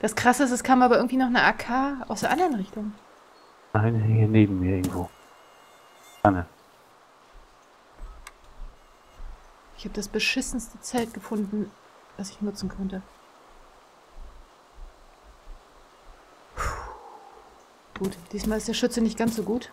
Das Krasse ist, es kam aber irgendwie noch eine AK aus der anderen Richtung. Eine hier neben mir irgendwo. Anne. Ich habe das beschissenste Zelt gefunden, das ich nutzen könnte. Puh. Gut, diesmal ist der Schütze nicht ganz so gut.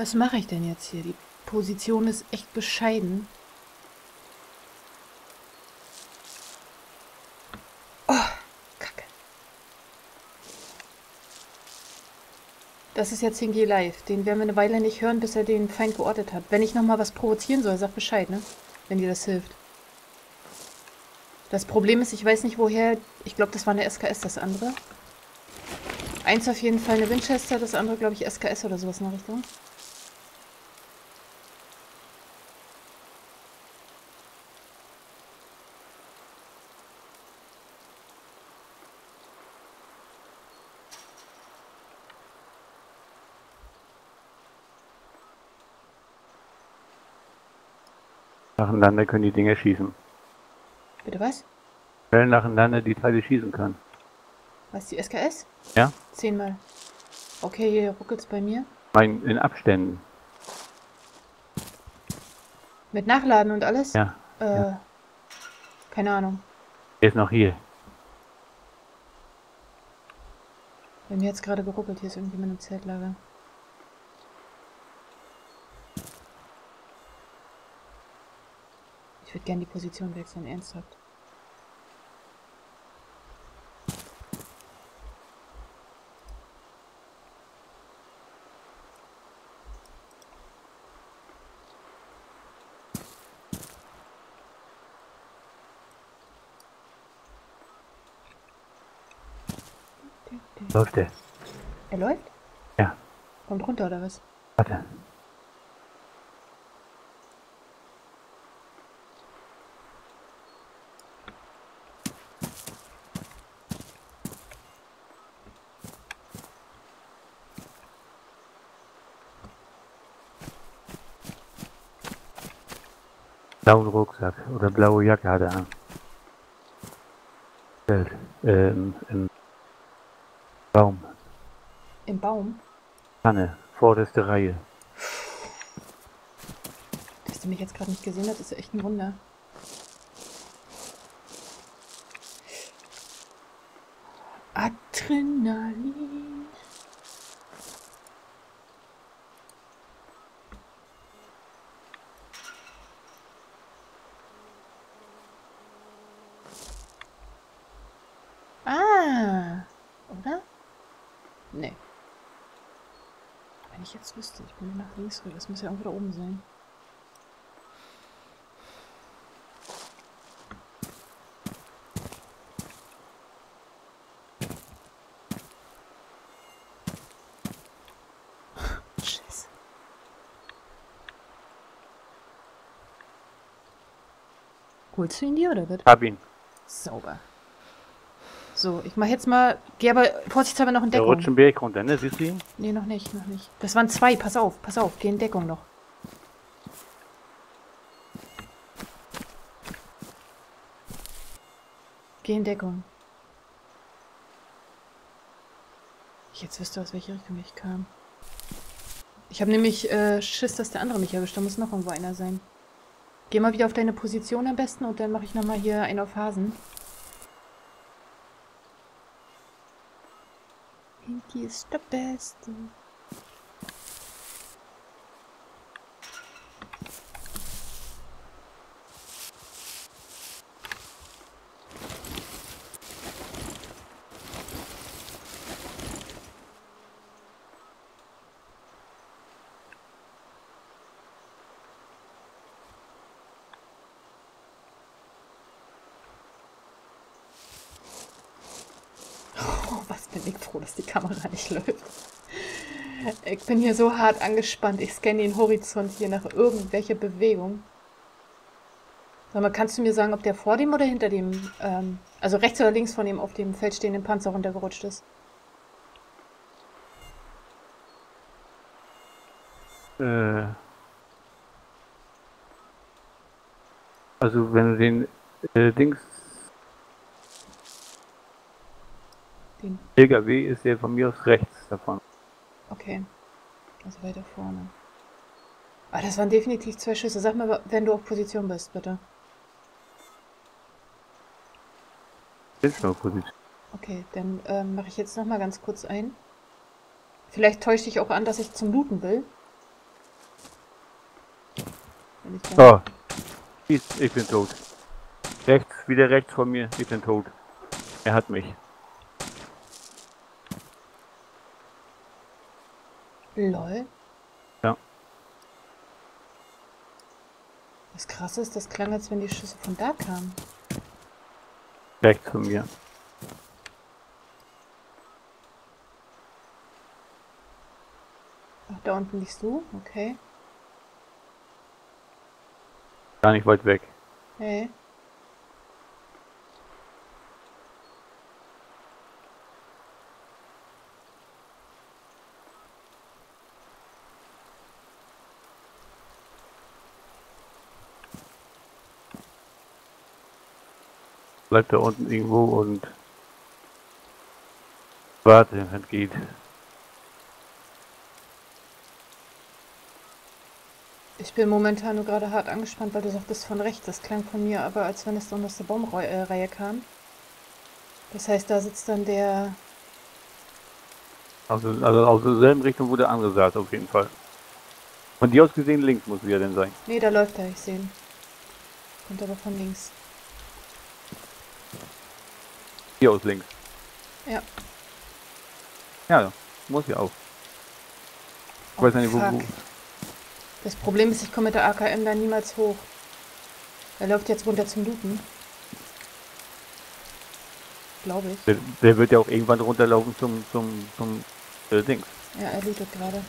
Was mache ich denn jetzt hier? Die Position ist echt bescheiden. Oh, Kacke. Das ist jetzt Hingi live. Den werden wir eine Weile nicht hören, bis er den Feind geortet hat. Wenn ich nochmal was provozieren soll, sag Bescheid, ne? Wenn dir das hilft. Das Problem ist, ich weiß nicht woher. Ich glaube, das war eine SKS, das andere. Eins auf jeden Fall eine Winchester, das andere, glaube ich, SKS oder sowas in der Richtung. Nacheinander können die Dinger schießen. Bitte was? Schnell nacheinander die Teile schießen können. Was, die SKS? Ja? Zehnmal. Okay, hier ruckelt's bei mir. Mein, in Abständen. Mit Nachladen und alles? Ja. Äh, ja. keine Ahnung. Er ist noch hier. Bei mir hat's gerade geruckelt. Hier ist irgendjemand im Zeltlager. Ich würde gerne die Position wechseln, ernsthaft. Läuft der? Er läuft? Ja. Kommt runter oder was? Warte. Blauen Rucksack oder blaue Jacke hat er an. Feld. Ähm, im Baum. Im Baum? Tanne, vorderste Reihe. Dass du mich jetzt gerade nicht gesehen hast, ist ja echt ein Wunder. Adrenalin. Ah, oder? Nee. Wenn ich jetzt wüsste, ich bin nach links rüber. Das muss ja irgendwo da oben sein. Scheiße. Holst du ihn dir oder was? Hab ihn. Sauber. So, ich mach jetzt mal. Geh aber vorsichtshalber noch in Der Deckung. rutscht den Berg runter, ne? Siehst du ihn? Nee, noch nicht, noch nicht. Das waren zwei. Pass auf, pass auf. Geh in Deckung noch. Geh in Deckung. Ich jetzt wüsste, aus welche Richtung ich kam. Ich habe nämlich äh, Schiss, dass der andere mich erwischt. Da muss noch irgendwo einer sein. Geh mal wieder auf deine Position am besten und dann mache ich nochmal hier einen auf Hasen. Pinky ist der froh, dass die Kamera nicht läuft. Ich bin hier so hart angespannt. Ich scanne den Horizont hier nach irgendwelcher Bewegung. Sag mal, kannst du mir sagen, ob der vor dem oder hinter dem, ähm, also rechts oder links von dem auf dem Feld stehenden Panzer runtergerutscht ist? Äh. Also wenn du den äh, Dings Den. LKW ist der von mir aus rechts davon. Okay. Also weiter vorne. Ah, das waren definitiv zwei Schüsse. Sag mal, wenn du auf Position bist, bitte. Bin schon auf Position. Okay, dann ähm, mache ich jetzt noch mal ganz kurz ein. Vielleicht täusche ich auch an, dass ich zum Looten will. Oh. Ich bin tot. Rechts, wieder rechts von mir. Ich bin tot. Er hat mich. Lol. Ja. Das krasse ist, das klang, als wenn die Schüsse von da kamen. Rechts von mir. Ach, da unten liegst du? Okay. Gar nicht weit weg. Hey. Bleibt da unten irgendwo und warte, wenn es geht. Ich bin momentan nur gerade hart angespannt, weil du sagtest von rechts. Das klang von mir aber, als wenn es dann aus der Baumreihe kam. Das heißt, da sitzt dann der... Also, also aus derselben Richtung, wo der andere saß, auf jeden Fall. Von dir aus gesehen links muss er denn sein. Nee, da läuft er, ich sehe ihn. Kommt aber von links. Hier aus links. Ja. Ja, muss ja auch. Ich weiß nicht, wo, wo. Oh. Das Problem ist, ich komme mit der AKM da niemals hoch. Er läuft jetzt runter zum Looten. Glaube ich. Der, der wird ja auch irgendwann runterlaufen zum, zum, zum äh, Dings. Ja, er lootet gerade.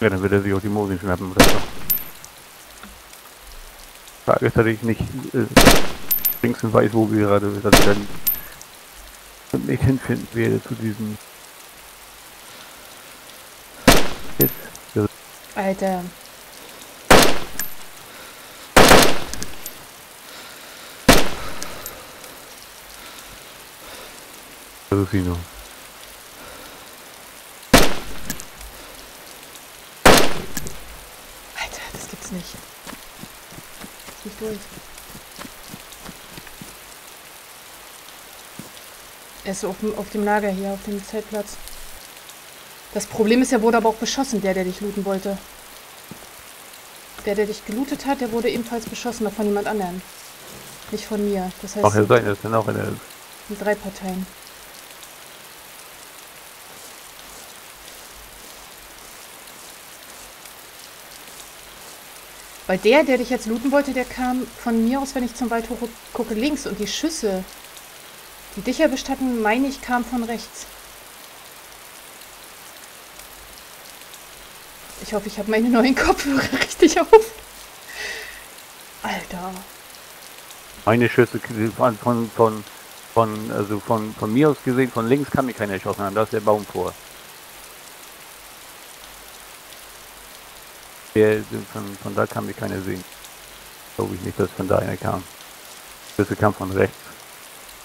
Ja, dann wird er sich auch die Mosin schnappen oder. Frage ist, dass ich nicht äh, links und weiß, wo wir gerade, dass ich dann nicht hinfinden werde zu diesem. Jetzt. Alter. das sie nur. Alter, das gibt's nicht. Ist nicht durch. Er ist auf dem, auf dem Lager hier, auf dem Zeltplatz. Das Problem ist, er wurde aber auch beschossen, der, der dich looten wollte. Der, der dich gelootet hat, der wurde ebenfalls beschossen, aber von jemand anderem. Nicht von mir. Das heißt, Auch ja sein, dass dann auch in der. sind drei Parteien. Weil der, der dich jetzt looten wollte, der kam von mir aus, wenn ich zum Wald hoch gucke, links. Und die Schüsse, die dich erwischt hatten, meine ich, kamen von rechts. Ich hoffe, ich habe meine neuen Kopfhörer richtig auf. Alter. Meine Schüsse von, von, von, von, also von, von mir aus gesehen, von links kann mir keiner erschossen haben, da ist der Baum vor. Der, von, von da kann mir keiner sehen. Glaube ich nicht, dass von da einer kam. Schüsse kam von rechts.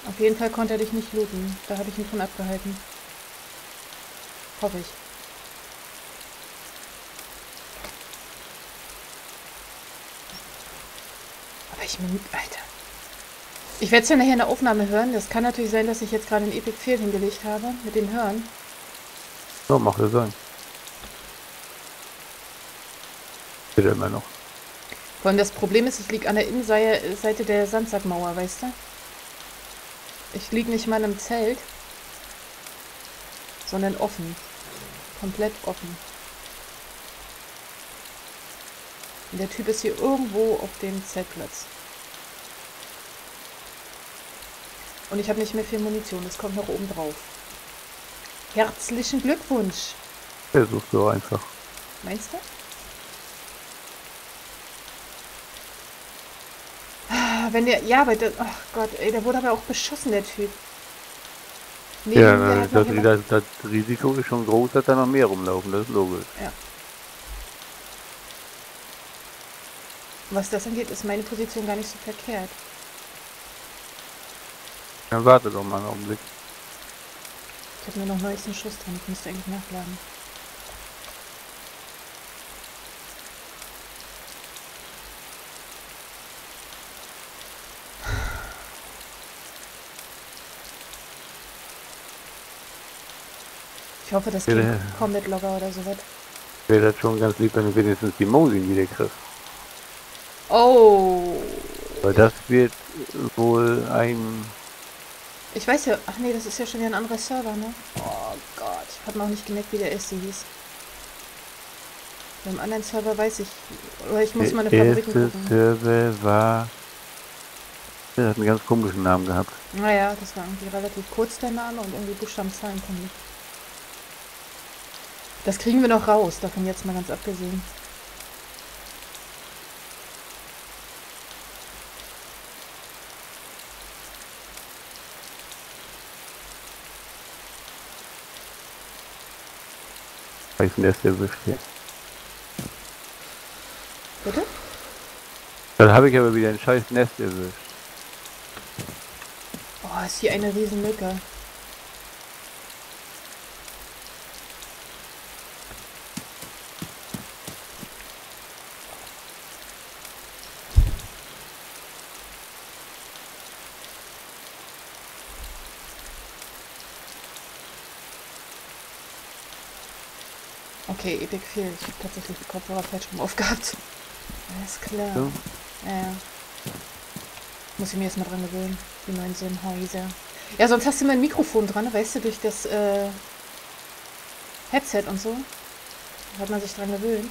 Auf jeden Fall konnte er dich nicht looten. Da habe ich ihn von abgehalten. Hoffe ich. Aber ich bin... Alter. Ich werde es ja nachher in der Aufnahme hören. Das kann natürlich sein, dass ich jetzt gerade einen Epic Fail hingelegt habe mit dem Hören. So, macht er sein. Bitte immer noch. Vor allem das Problem ist, ich liege an der Innenseite der Sandsackmauer, weißt du? Ich liege nicht mal im Zelt, sondern offen. Komplett offen. Und der Typ ist hier irgendwo auf dem Zeltplatz. Und ich habe nicht mehr viel Munition, das kommt noch oben drauf. Herzlichen Glückwunsch. Der sucht so einfach. Meinst du? Ah, Wenn der, ja, aber der, ach Gott, ey, der wurde aber auch beschossen, der Typ. Neben Ja, das, jemand- das, das Risiko ist schon groß, dass da noch mehr rumlaufen, das ist logisch. Was das angeht, ist meine Position gar nicht so verkehrt. Dann warte doch mal einen Augenblick. Ich habe nur noch 19 Schuss drin. Ich müsste eigentlich nachladen. Hoffe, das Ja, geht der- Combat Logger oder sowas. Wäre das schon ganz lieb, wenn du wenigstens die Mosin wieder kriegst. Oh! Weil das wird wohl ein... Ich weiß ja, ach nee, das ist ja schon wieder ein anderer Server, ne? Oh Gott, ich habe noch nicht gemerkt, wie der erste hieß. Beim anderen Server weiß ich, oder ich muss meine der Favoriten erste gucken. Server war... Der hat einen ganz komischen Namen gehabt. Naja, das war irgendwie relativ kurz der Name und irgendwie Buchstaben-Zahlen kommen nicht. Das kriegen wir noch raus, davon jetzt mal ganz abgesehen. Nicht, der erwischt hier. Bitte? Dann habe ich aber wieder ein scheiß Nest erwischt. Oh, ist hier eine Riesenmücke. Okay, Epic Fail. Ich habe tatsächlich die Kopfhörer falsch rum aufgehabt. Alles klar. So. Ja. Muss ich mir jetzt mal dran gewöhnen, die neuen Sennhäuser. Ja, sonst hast du immer ein Mikrofon dran, weißt du, durch das äh, Headset und so. Da hat man sich dran gewöhnt.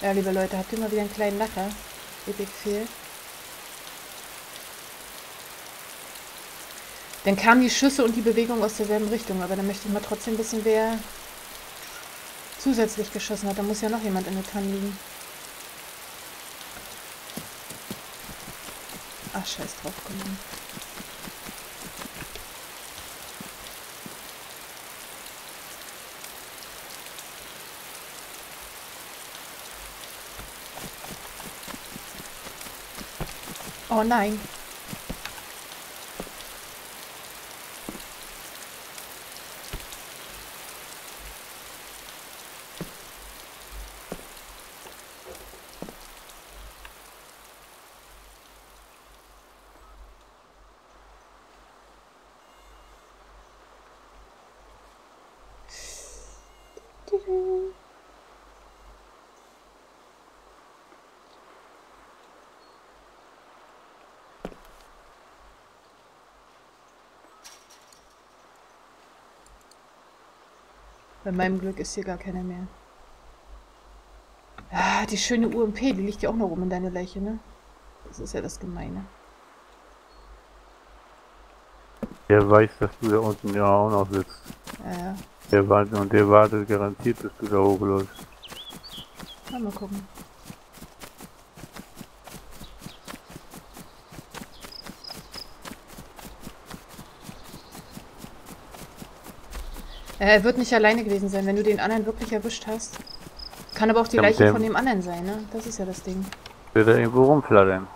Ja, liebe Leute, habt ihr mal wieder einen kleinen Lacher? Epic Fail. Dann kamen die Schüsse und die Bewegung aus derselben Richtung, aber dann möchte ich mal trotzdem wissen, wer zusätzlich geschossen hat. Da muss ja noch jemand in der Tanne liegen. Ach, scheiß drauf, komm. Oh nein. Bei meinem Glück ist hier gar keiner mehr. Ah, die schöne UMP, die liegt ja auch noch rum in deiner Leiche, ne? Das ist ja das Gemeine. Der weiß, dass du da unten ja auch noch sitzt. Ja, ja. Der wartet und der wartet garantiert, bis du da hochläufst. Na, mal gucken. Äh, Er wird nicht alleine gewesen sein, wenn du den anderen wirklich erwischt hast. Kann aber auch die Leiche von dem anderen sein, ne? Das ist ja das Ding. Wird er irgendwo rumflattern?